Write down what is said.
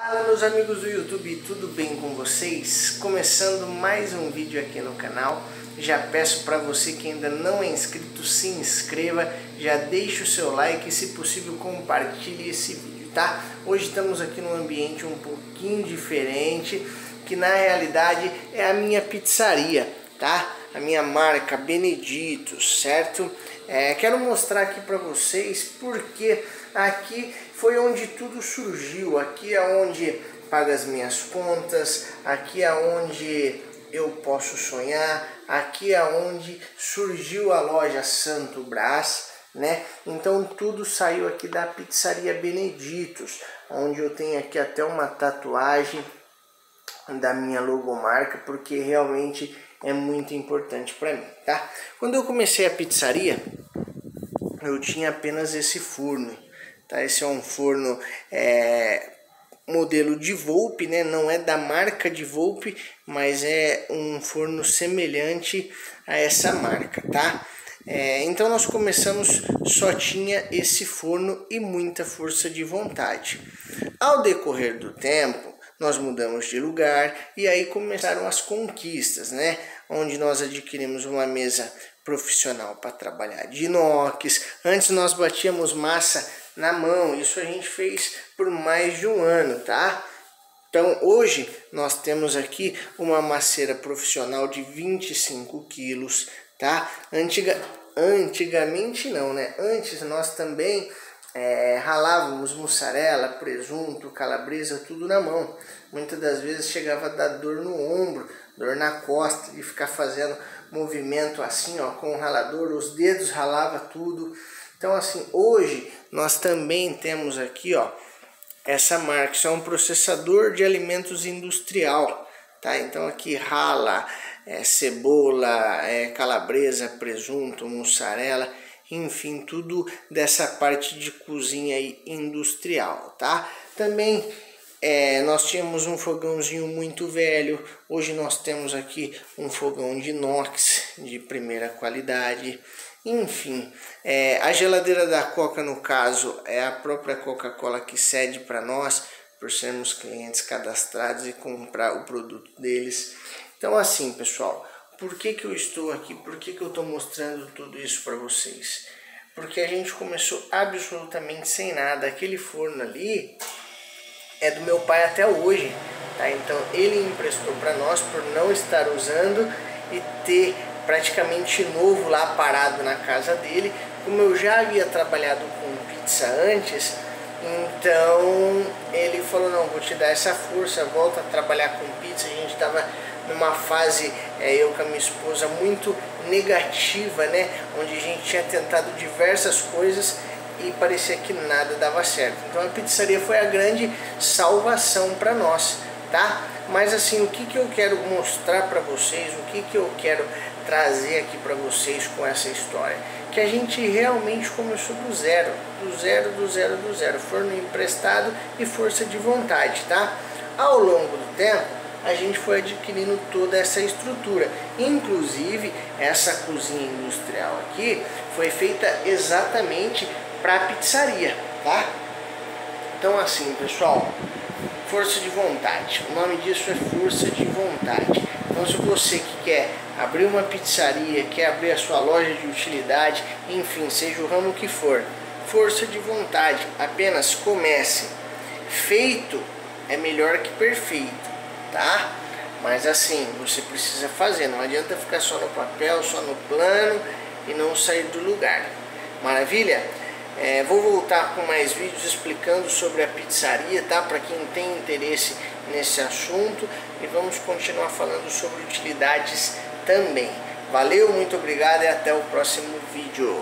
Fala meus amigos do YouTube, tudo bem com vocês? Começando mais um vídeo aqui no canal. Já peço para você que ainda não é inscrito, se inscreva, já deixe o seu like e se possível compartilhe esse vídeo, tá? Hoje estamos aqui num ambiente um pouquinho diferente, que na realidade é a minha pizzaria, tá? A minha marca Beneditos, certo? É, quero mostrar aqui para vocês porque aqui foi onde tudo surgiu, aqui é onde pago as minhas contas, aqui é onde eu posso sonhar, aqui é onde surgiu a loja Santo Brás, né? Então tudo saiu aqui da pizzaria Beneditos, onde eu tenho aqui até uma tatuagem da minha logomarca, porque realmente é muito importante para mim, tá? Quando eu comecei a pizzaria, eu tinha apenas esse forno, tá? Esse é um forno é, modelo de Volpe, né? Não é da marca de Volpe, mas é um forno semelhante a essa marca, tá? É, então nós começamos, só tinha esse forno e muita força de vontade. Ao decorrer do tempo, nós mudamos de lugar e aí começaram as conquistas, né? Onde nós adquirimos uma mesa profissional para trabalhar de inox. Antes nós batíamos massa na mão, isso a gente fez por mais de um ano, tá? Então hoje nós temos aqui uma maceira profissional de 25 quilos, tá? Antiga, antigamente não, né? Antes nós também é, ralávamos mussarela, presunto, calabresa, tudo na mão. Muitas das vezes chegava a dar dor no ombro, dor na costa, de ficar fazendo movimento assim, ó, com o ralador, os dedos ralava tudo. Então assim, hoje nós também temos aqui, ó, essa marca, isso é um processador de alimentos industrial, tá? Então aqui rala é, cebola, é, calabresa, presunto, mussarela, enfim, tudo dessa parte de cozinha industrial, tá? Também é, nós tínhamos um fogãozinho muito velho, hoje nós temos aqui um fogão de inox de primeira qualidade. Enfim, é, a geladeira da Coca, no caso, é a própria Coca-Cola que cede para nós, por sermos clientes cadastrados e comprar o produto deles. Então, assim, pessoal, por que, que eu estou aqui? Por que, que eu estou mostrando tudo isso para vocês? Porque a gente começou absolutamente sem nada. Aquele forno ali é do meu pai até hoje. Tá? Então ele emprestou para nós por não estar usando e ter praticamente novo lá parado na casa dele. Como eu já havia trabalhado com pizza antes, então ele falou, não, vou te dar essa força, volta a trabalhar com pizza. A gente estava numa fase, é, eu com a minha esposa, muito negativa, né? Onde a gente tinha tentado diversas coisas e parecia que nada dava certo. Então a pizzaria foi a grande salvação para nós, tá? Mas assim, o que, que eu quero mostrar para vocês, o que, que eu quero trazer aqui para vocês com essa história? Que a gente realmente começou do zero, do zero, do zero, do zero. Forno emprestado e força de vontade, tá? Ao longo do tempo, a gente foi adquirindo toda essa estrutura. Inclusive, essa cozinha industrial aqui foi feita exatamente para pizzaria, tá? Então assim, pessoal, força de vontade. O nome disso é força de vontade. Então se você que quer abrir uma pizzaria, quer abrir a sua loja de utilidade, enfim, seja o ramo que for, força de vontade, apenas comece. Feito é melhor que perfeito, tá? Mas assim, você precisa fazer, não adianta ficar só no papel, só no plano e não sair do lugar. Maravilha? É, vou voltar com mais vídeos explicando sobre a pizzaria, tá? Para quem tem interesse nesse assunto e vamos continuar falando sobre utilidades também. Valeu, muito obrigado e até o próximo vídeo.